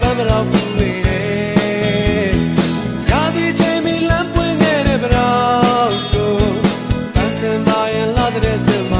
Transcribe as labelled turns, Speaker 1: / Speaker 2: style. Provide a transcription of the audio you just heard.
Speaker 1: ပန်းမတော်ပူနေတယ်။ရာသီချိန်မီလမ်းပွင့်ခဲ့တဲ့ပတော်ကိုပန်းစင်ပါရင်လာတဲ့တဲ့မှာ